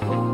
Oh.